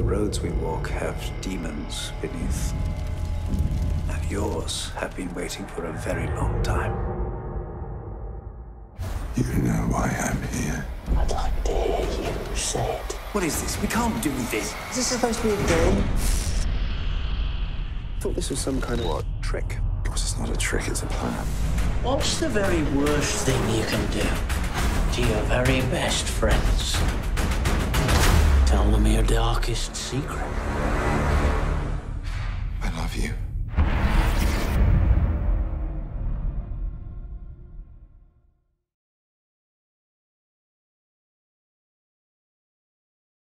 roads we walk have demons beneath. And yours have been waiting for a very long time. You know why I'm here. I'd like to hear you say it. What is this? We can't do this. Is this supposed to be a game? I thought this was some kind of what, trick. Of course, it's not a trick, it's a plan. What's the very worst thing you can do to your very best friends? darkest secret. I love you.